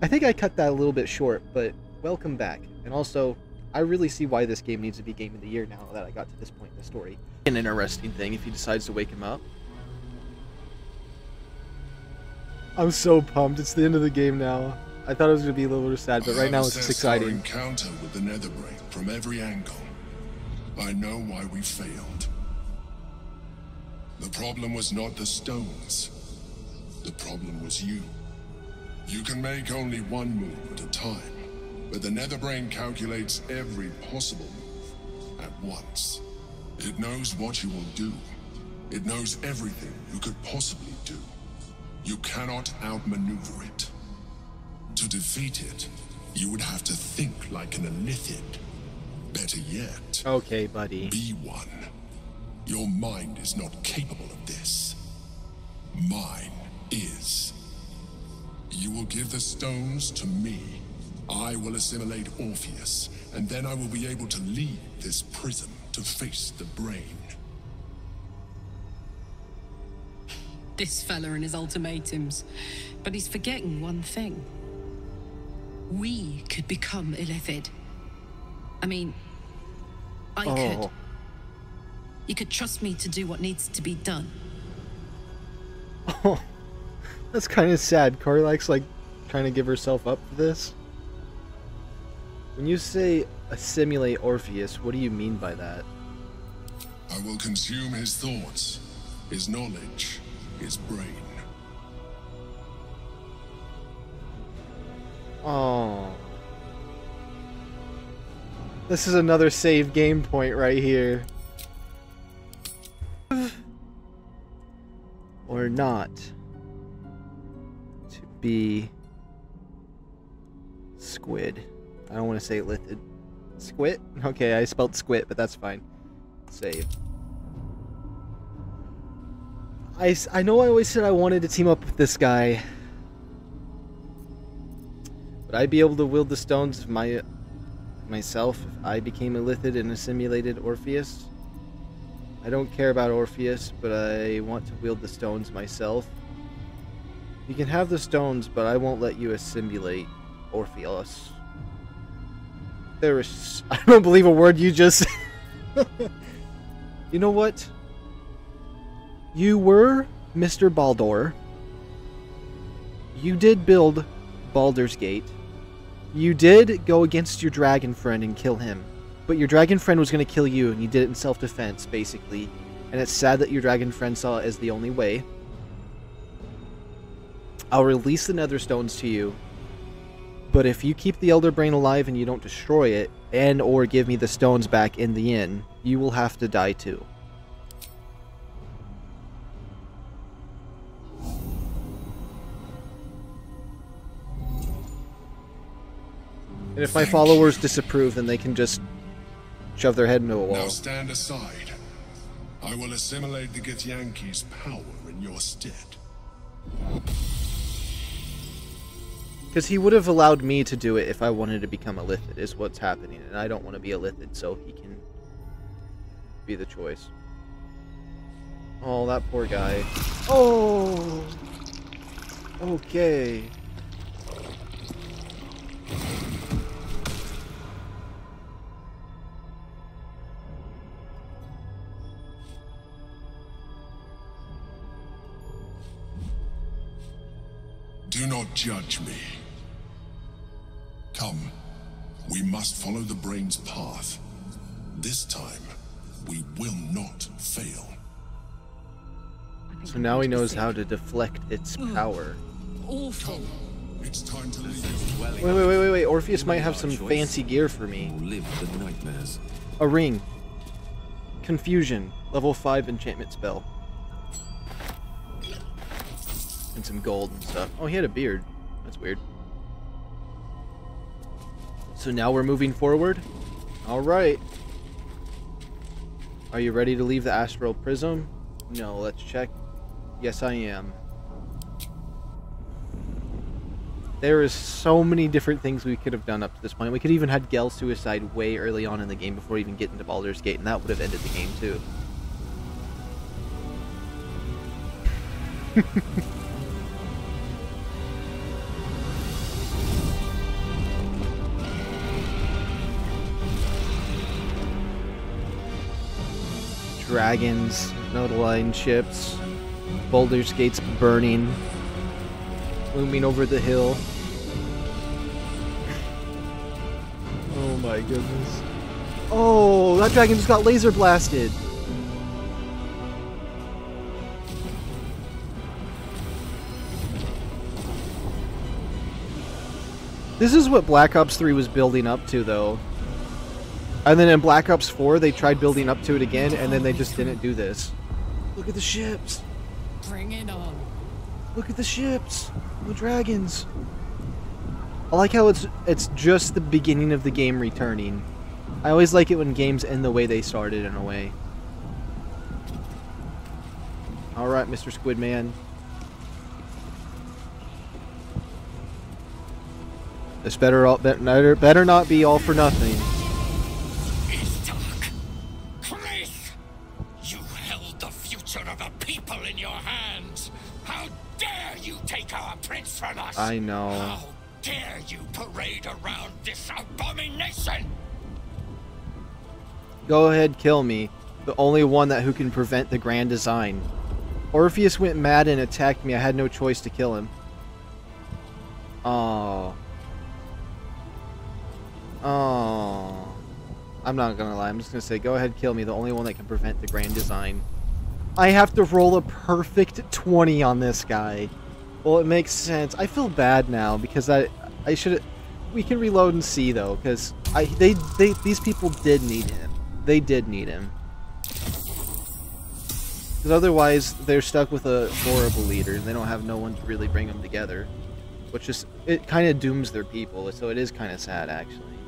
I think I cut that a little bit short, but welcome back. And also, I really see why this game needs to be Game of the Year now that I got to this point in the story. An interesting thing if he decides to wake him up. I'm so pumped. It's the end of the game now. I thought it was going to be a little bit sad, but I right now it's assessed our exciting. encounter with the Netherbrain from every angle. I know why we failed. The problem was not the stones. The problem was you. You can make only one move at a time, but the Netherbrain calculates every possible move at once. It knows what you will do. It knows everything you could possibly do. You cannot outmaneuver it. To defeat it, you would have to think like an Illithid. Better yet, Okay, buddy. be one. Your mind is not capable of this. Mine is. You will give the stones to me. I will assimilate Orpheus, and then I will be able to leave this prison to face the brain. This fella and his ultimatums. But he's forgetting one thing. We could become Illithid. I mean, I oh. could. Oh, You could trust me to do what needs to be done. that's kind of sad. Karlach's like trying to give herself up for this. When you say assimilate Orpheus, what do you mean by that? I will consume his thoughts, his knowledge, his brain. Oh. This is another save game point right here. Or not. Be squid. I don't want to say lithid. Squid? Okay, I spelled squid, but that's fine. Save. I, I know I always said I wanted to team up with this guy. Would I be able to wield the stones my myself if I became a Lithid and assimilated Orpheus? I don't care about Orpheus, but I want to wield the stones myself. You can have the stones, but I won't let you assimilate Orpheus. There is. I don't believe a word you just. you know what? You were Mr. Baldur. You did build Baldur's Gate. You did go against your dragon friend and kill him. But your dragon friend was going to kill you, and you did it in self defense, basically. And it's sad that your dragon friend saw it as the only way. I'll release the nether stones to you. But if you keep the Elder Brain alive and you don't destroy it, and or give me the stones back in the inn, you will have to die too. And if my Thank followers you. disapprove, then they can just shove their head into a wall. Now stand aside. I will assimilate the Githyanki's power in your stead. Because he would have allowed me to do it if I wanted to become a Lithid, is what's happening. And I don't want to be a Lithid, so he can be the choice. Oh, that poor guy. Oh! Okay. Do not judge me. Come, we must follow the brain's path. This time, we will not fail. So now he knows how to deflect its power. Awful. It's time to leave. Wait, wait, wait, wait, wait. Orpheus might have some fancy gear for me. Or live the nightmares. A ring. Confusion. Level 5 enchantment spell. And some gold and stuff. Oh, he had a beard. That's weird. So now we're moving forward? Alright. Are you ready to leave the astral prism? No, let's check. Yes, I am. There is so many different things we could have done up to this point. We could even had Gale suicide way early on in the game before even getting to Baldur's Gate, and that would have ended the game too. dragons, Nautiloid ships, Baldur's Gate's burning, looming over the hill. Oh my goodness. Oh, that dragon just got laser blasted. This is what Black Ops 3 was building up to, though. And then in Black Ops 4, they tried building up to it again, and then they just didn't do this. Look at the ships. Bring it on. Look at the ships. The dragons. I like how it's it's just the beginning of the game returning. I always like it when games end the way they started in a way. Alright, Mr. Squidman. This better, all, better better not be all for nothing. I know. How dare you parade around this abomination! Go ahead, kill me. The only one that who can prevent the grand design. Orpheus went mad and attacked me. I had no choice to kill him. Oh. Oh. I'm not gonna lie. I'm just gonna say, go ahead, kill me. The only one that can prevent the grand design. I have to roll a perfect 20 on this guy. Well, it makes sense. I feel bad now because I, I should. We can reload and see though, because I they they these people did need him. They did need him. Because otherwise, they're stuck with a horrible leader, and they don't have no one to really bring them together. Which just it kind of dooms their people, so it is kind of sad, actually.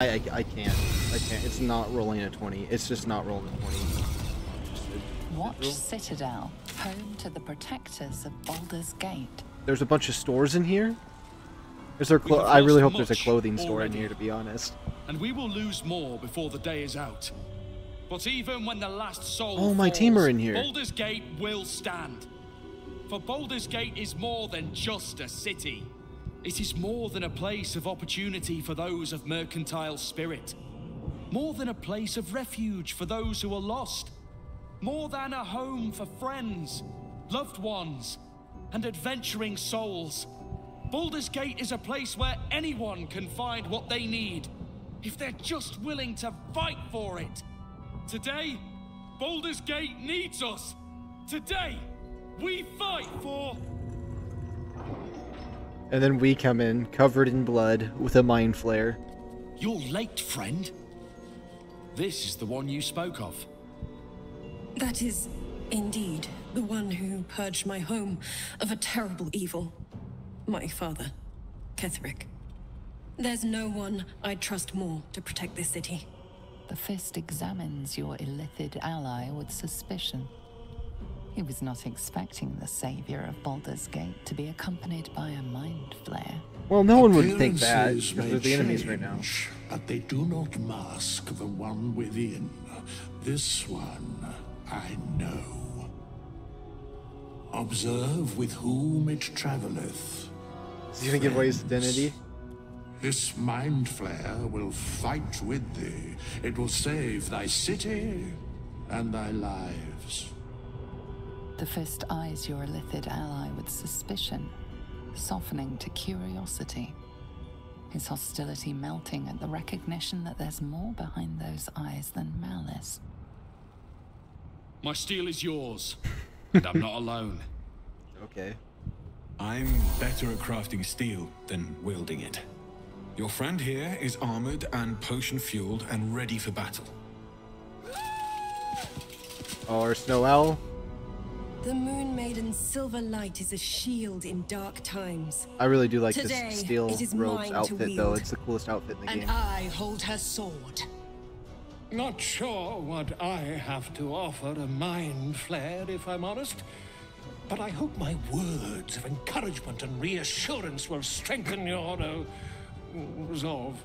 I, I, I can't. I can't. It's not rolling a 20. It's just not rolling a 20. Watch Citadel, home to the protectors of Baldur's Gate. There's a bunch of stores in here. Is there We clo- have I really hope there's a much clothing store in here, to be honest. and we will lose more before the day is out. But even when the last soul Oh, my team are in here. Baldur's Gate will stand. For Baldur's Gate is more than just a city. It is more than a place of opportunity for those of mercantile spirit. More than a place of refuge for those who are lost. More than a home for friends, loved ones, and adventuring souls. Baldur's Gate is a place where anyone can find what they need, if they're just willing to fight for it. Today, Baldur's Gate needs us. Today, we fight for. And then we come in, covered in blood, with a mind flayer. You're late, friend. This is the one you spoke of. That is indeed the one who purged my home of a terrible evil. My father, Ketheric. There's no one I'd trust more to protect this city. The Fist examines your illithid ally with suspicion. He was not expecting the savior of Baldur's Gate to be accompanied by a mind flayer. Well, no one would think that, because may they're the enemies right now. But they do not mask the one within. This one I know. Observe with whom it traveleth. Is he gonna give away his identity? This mind flayer will fight with thee. It will save thy city and thy lives. The Fist eyes your illithid ally with suspicion, softening to curiosity. His hostility melting at the recognition that there's more behind those eyes than malice. My steel is yours, and I'm not alone. Okay. I'm better at crafting steel than wielding it. Your friend here is armored and potion fueled and ready for battle. Oh, our Snow Owl. The Moon Maiden's silver light is a shield in dark times. I really do like Today, this steel it is robes outfit, though. It's the coolest outfit in the And game. And I hold her sword. Not sure what I have to offer a mind flayer, if I'm honest. But I hope my words of encouragement and reassurance will strengthen your uh, resolve.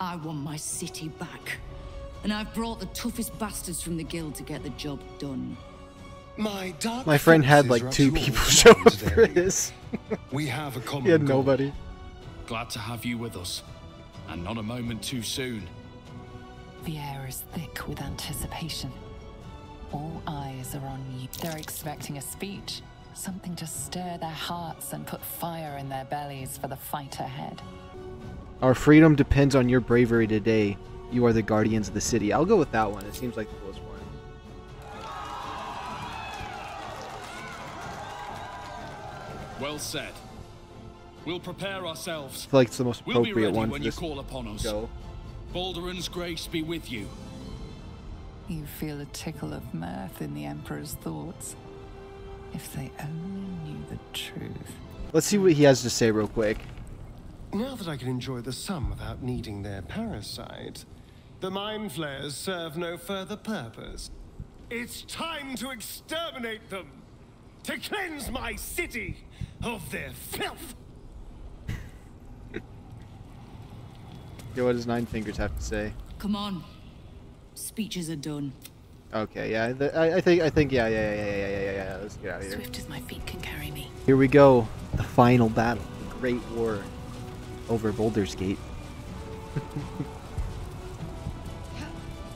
I want my city back. And I've brought the toughest bastards from the guild to get the job done. My dark My friend had like two people show up for Zeri. his. We have a common He had goal. nobody. Glad to have you with us, and not a moment too soon. The air is thick with anticipation. All eyes are on you. They're expecting a speech, something to stir their hearts and put fire in their bellies for the fight ahead. Our freedom depends on your bravery today. You are the guardians of the city. I'll go with that one. It seems like the coolest one. Well said. We'll prepare ourselves. I feel like it's the most We'll be appropriate ready one when for you this call upon us. go. Balduran's grace be with you. You feel a tickle of mirth in the Emperor's thoughts. If they only knew the truth. Let's see what he has to say real quick. Now that I can enjoy the sun without needing their parasite, the mind flayers serve no further purpose. It's time to exterminate them! To cleanse my city of their filth! Okay, what does Nine Fingers have to say? Come on. Speeches are done. Okay, yeah, th- I, I think, I think, yeah, yeah, yeah, yeah, yeah, yeah, yeah. Let's get out of here. Swift as my feet can carry me. Here we go. The final battle. The Great War over Baldur's Gate.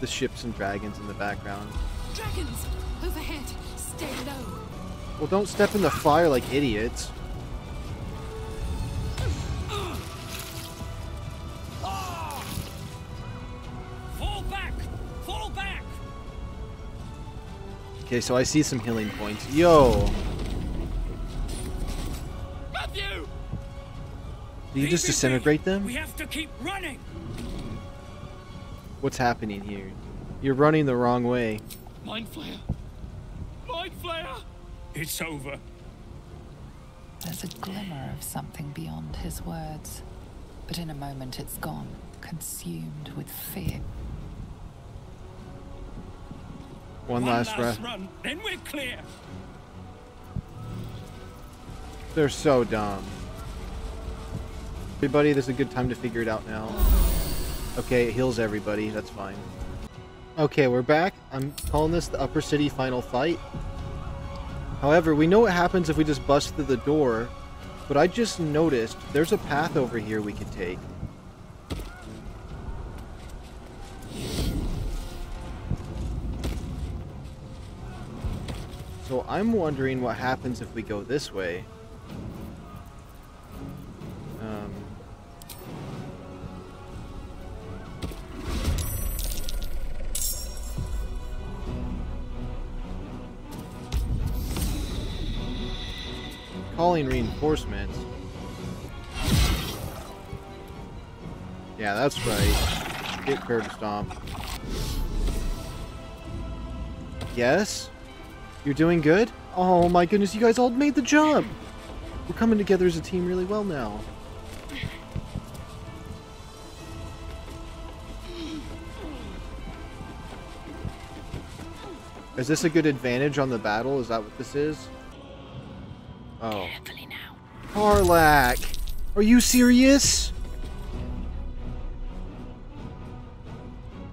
the ships and dragons in the background. Dragons! Overhead! Stay low! Well, don't step in the fire like idiots. Okay, so I see some healing points. Yo! Matthew! Do you just disintegrate them? We have to keep running! What's happening here? You're running the wrong way. Mind flayer. Mind flayer. It's over. There's a glimmer of something beyond his words. But in a moment it's gone, consumed with fear. One, last, breath. run, then we're clear. They're so dumb. Everybody, this is a good time to figure it out now. Okay, it heals everybody. That's fine. Okay, we're back. I'm calling this the Upper City Final Fight. However, we know what happens if we just bust through the door, but I just noticed there's a path over here we could take. So I'm wondering what happens if we go this way. Um, calling reinforcements. Yeah, that's right. Get curb stomp. Yes? You're doing good? Oh my goodness, you guys all made the jump! We're coming together as a team really well now. Is this a good advantage on the battle? Is that what this is? Oh. Carefully now. Karlach! Are you serious?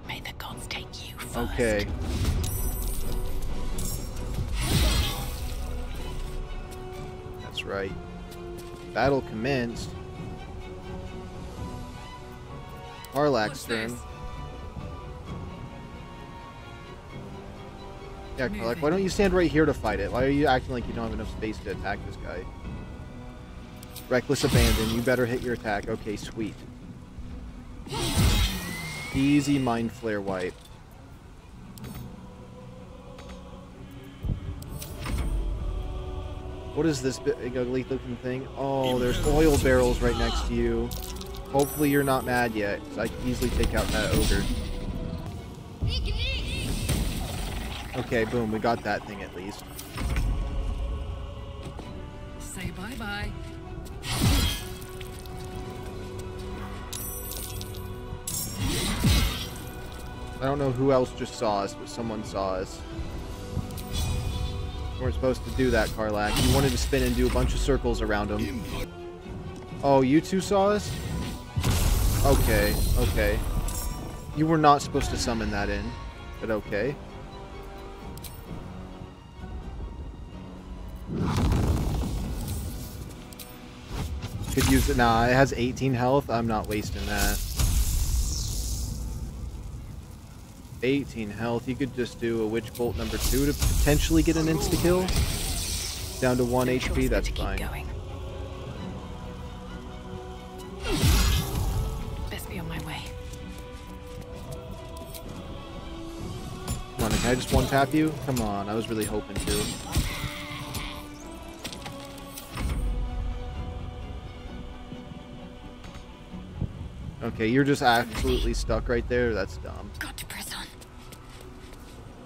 May the gods take you first. Okay. That's right. Battle commenced. What's turn. Yeah, Karlach, why don't you stand right here to fight it? Why are you acting like you don't have enough space to attack this guy? Reckless abandon. You better hit your attack. Okay, sweet. Easy mind flayer wipe. What is this big ugly looking thing? Oh, there's oil barrels right next to you. Hopefully you're not mad yet, 'cause I can easily take out that ogre. Okay, boom, we got that thing at least. Say bye bye. I don't know who else just saw us, but someone saw us. We weren't supposed to do that, Karlach. You wanted to spin and do a bunch of circles around him. Oh, you two saw us? Okay, okay. You were not supposed to summon that in, but okay. Could use it. Nah, it has 18 health. I'm not wasting that. 18 health. You could just do a Witch Bolt number two to potentially get an insta-kill. Down to 1 HP, that's fine. Going. Best be on my way. Come on, can I just one-tap you? Come on, I was really hoping to. Okay, you're just absolutely stuck right there. That's dumb. Got to press on.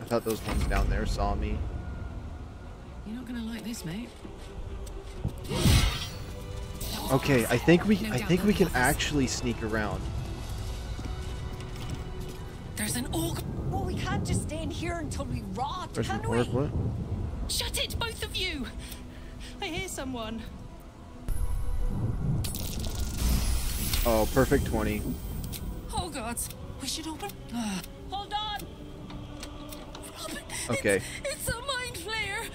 I thought those ones down there saw me. You're not gonna like this, mate. Okay, I think we No I think we can be actually sneak around. There's an orc. Well, we can't just stand here until we rot, There's an can we? what? Shut it, both of you! I hear someone. Oh, perfect 20. Oh god, we should open. Hold on! Okay. It's, it's a mind flayer.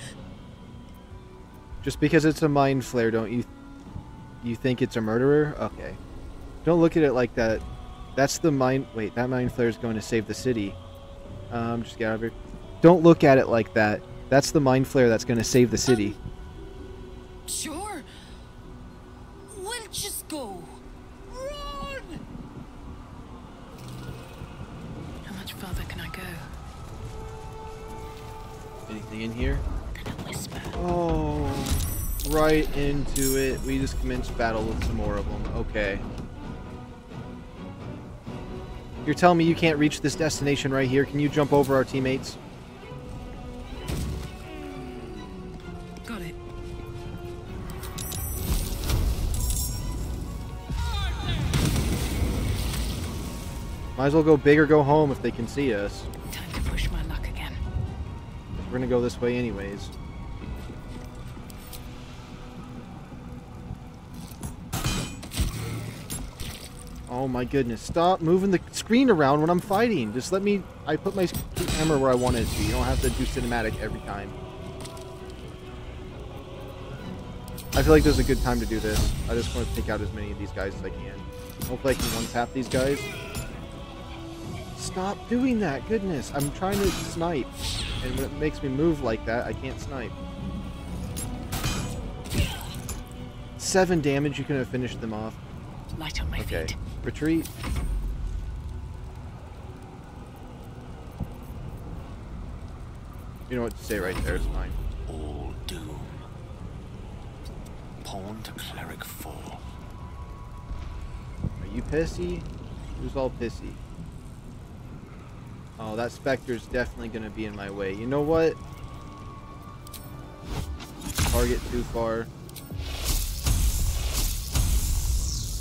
Just because it's a mind flayer, don't you you think it's a murderer? Okay. Don't look at it like that. That's the mind wait, that mind flayer is going to save the city. Um, just get out of here. Don't look at it like that. That's the mind flayer that's going to save the city. Sure. Anything in here? Then a whisper. Oh, right into it. We just commenced battle with some more of them. Okay. You're telling me you can't reach this destination right here? Can you jump over our teammates? Got it. Might as well go big or go home if they can see us. We're gonna go this way anyways. Oh my goodness, stop moving the screen around when I'm fighting. Just let me, I put my camera where I want it to. You don't have to do cinematic every time. I feel like this is a good time to do this. I just want to take out as many of these guys as I can. Hopefully I can one-tap these guys. Stop doing that, goodness. I'm trying to snipe. And when it makes me move like that, I can't snipe. Seven damage, you could have finished them off. Light on my Okay. feet. Retreat. You know what to say right there, it's fine. All doom. Pawn to cleric four. Are you pissy? Who's all pissy? Oh, that specter's definitely gonna be in my way. You know what? Target too far.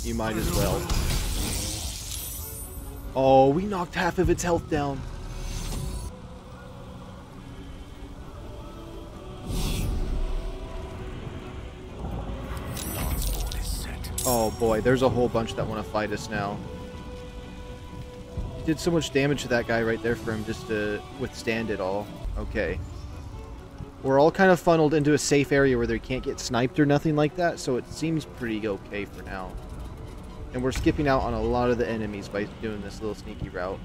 You might as well. Oh, we knocked half of its health down. Oh boy, there's a whole bunch that want to fight us now. Did so much damage to that guy right there for him just to withstand it all. Okay. We're all kind of funneled into a safe area where they can't get sniped or nothing like that, so it seems pretty okay for now. And we're skipping out on a lot of the enemies by doing this little sneaky route.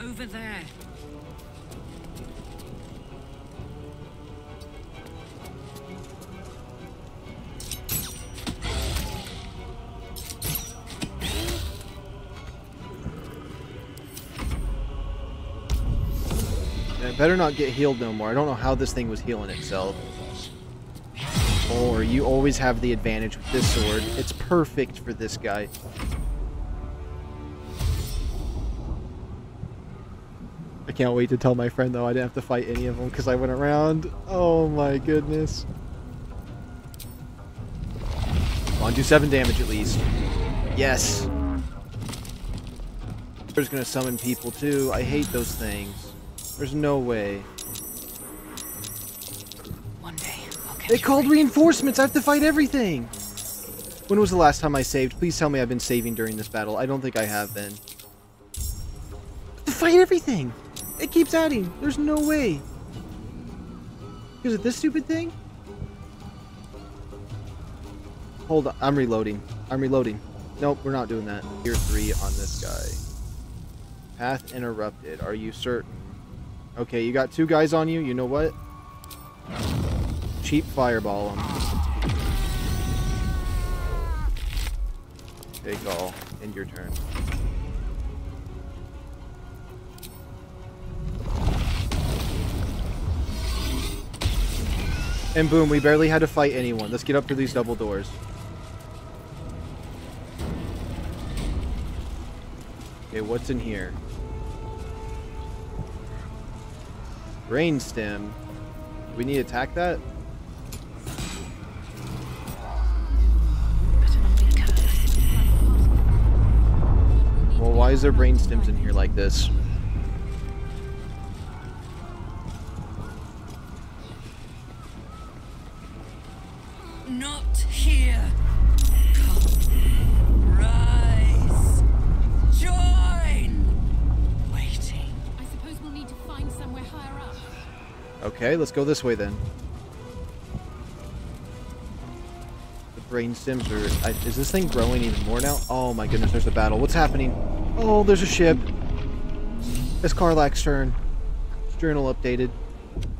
Over there. Better not get healed no more. I don't know how this thing was healing itself. Or you always have the advantage with this sword. It's perfect for this guy. I can't wait to tell my friend though I didn't have to fight any of them because I went around. Oh my goodness. Come on, do seven damage at least. Yes. There's gonna summon people too. I hate those things. There's no way. One day, They called break. reinforcements. I have to fight everything. When was the last time I saved? Please tell me I've been saving during this battle. I don't think I have been. To fight everything. It keeps adding. There's no way. Is it this stupid thing? Hold on. I'm reloading. I'm reloading. Nope, we're not doing that. Tier 3 on this guy. Path interrupted. Are you certain? Okay, you got two guys on you. You know what? Cheap fireball them. Take all. End your turn. And boom, we barely had to fight anyone. Let's get up to these double doors. Okay, what's in here? Brainstem. Do we need to attack that? Well, why is there brain stems in here like this? Okay, let's go this way then. The brain stems are... I, is this thing growing even more now? Oh my goodness, there's a battle. What's happening? Oh, there's a ship. It's Karlach's turn. Journal updated.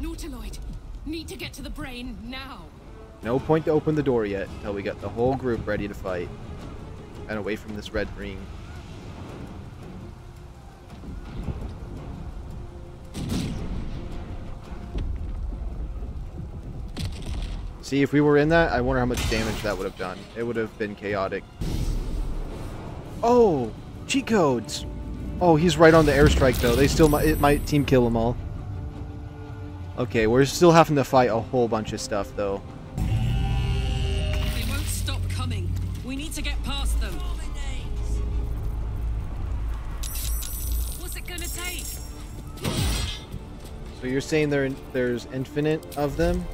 Nautiloid, need to get to the brain now. No point to open the door yet until we got the whole group ready to fight. And away from this red ring. See, if we were in that, I wonder how much damage that would have done. It would have been chaotic. Oh! Cheat codes! Oh, he's right on the airstrike, though. They still might, it might team kill them all. Okay, we're still having to fight a whole bunch of stuff, though. They won't stop coming. We need to get past them. What's it gonna take? So you're saying there there's infinite of them?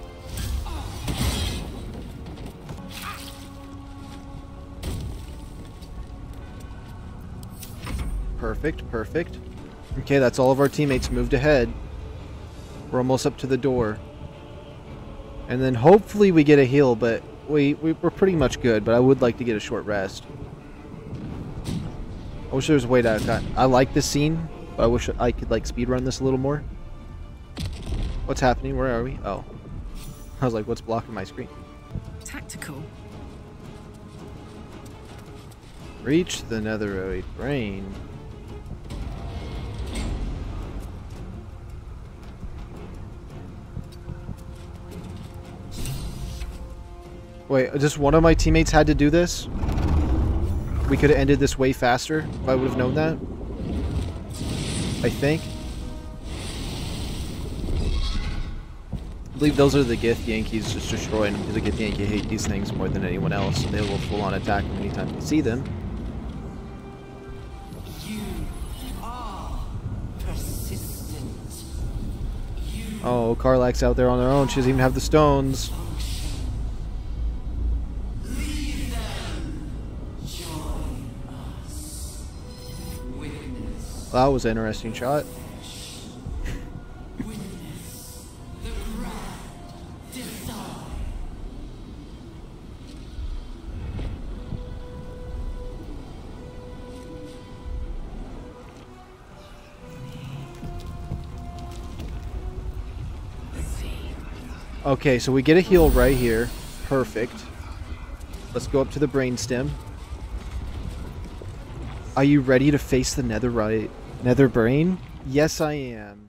Perfect, perfect. Okay, that's all of our teammates moved ahead. We're almost up to the door. And then hopefully we get a heal, but we, we, we're pretty much good, but I would like to get a short rest. I wish there was a way to... I like this scene, but I wish I could like speedrun this a little more. What's happening? Where are we? Oh. I was like, what's blocking my screen? Tactical. Reach the netheroid brain. Wait, just one of my teammates had to do this? We could have ended this way faster if I would have known that. I think. I believe those are the Githyankis just destroying them because the Githyanki hate these things more than anyone else. So they will full on attack them anytime they see them. You are persistent. Oh, Karlach's out there on their own. She doesn't even have the stones. Witness. That was an interesting shot. Okay, so we get a heal right here. Perfect. Let's go up to the brainstem. Are you ready to face the netherite nether brain? Yes, I am.